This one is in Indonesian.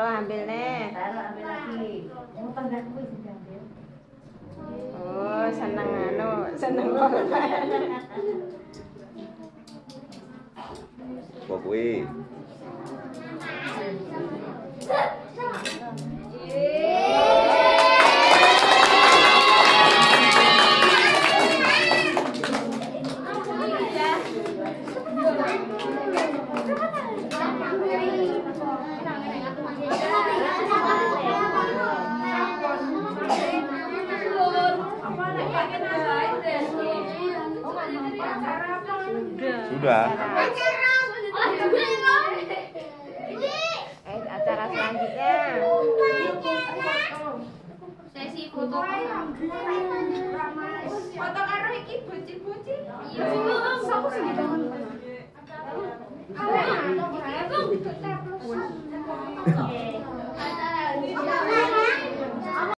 ambil nih. Taruh ambil lagi. Kuwi sing diambil. Oh, seneng anu, seneng banget. Kok kuwi? Sudah. Eh, acara selanjutnya. Sesi foto. Foto karo iki bocil-bocil. Iya. Sopo sing dibangun?